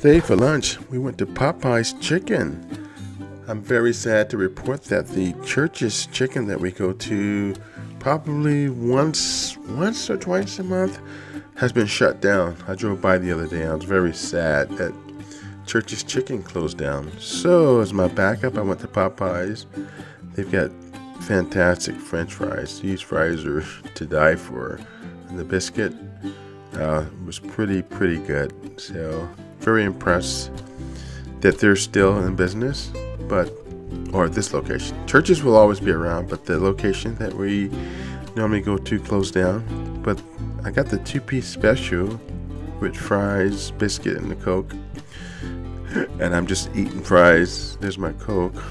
Today for lunch, we went to Popeye's Chicken. I'm very sad to report that the church's chicken that we go to probably once once or twice a month has been shut down. I drove by the other day. I was very sad that Church's Chicken closed down. So as my backup, I went to Popeyes. They've got fantastic French fries. These fries are to die for, and the biscuit uh, was pretty pretty good. So very impressed that they're still in business, but or at this location. Church's will always be around, but the location that we normally go to closed down. But I got the two-piece special with fries, biscuit, and the Coke. And I'm just eating fries. There's my Coke.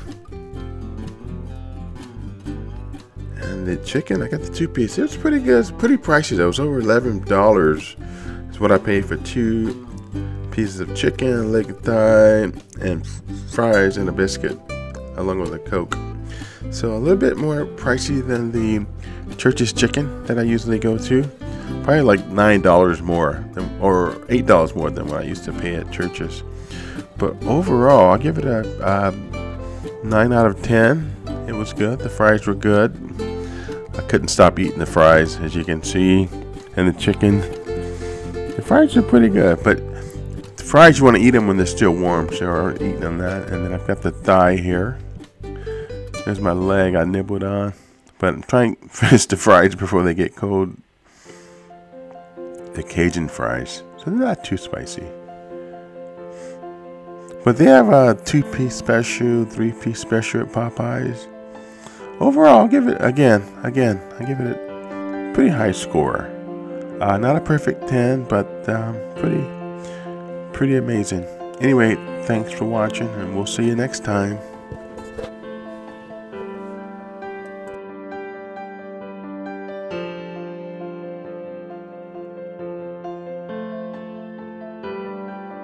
And the chicken, I got the two-piece. It was pretty good. It's pretty pricey though. It was over eleven dollars. Is what I paid for two pieces of chicken, leg of thigh, and fries and a biscuit, along with a Coke. So a little bit more pricey than the church's chicken that I usually go to. Probably like nine dollars more, than, or eight dollars more than what I used to pay at church's. But overall, I give it a, a nine out of ten. It was good. The fries were good. I couldn't stop eating the fries, as you can see, and the chicken. The fries are pretty good, but fries you want to eat them when they're still warm so i'm eating on that and then i've got the thigh here. There's my leg i nibbled on but i'm trying to finish the fries before they get cold. The cajun fries so they're not too spicy. But they have a two-piece special three-piece special at popeyes. Overall i'll give it again again i give it a pretty high score. Uh, not a perfect 10 but um, pretty pretty amazing. Anyway, thanks for watching, and we'll see you next time.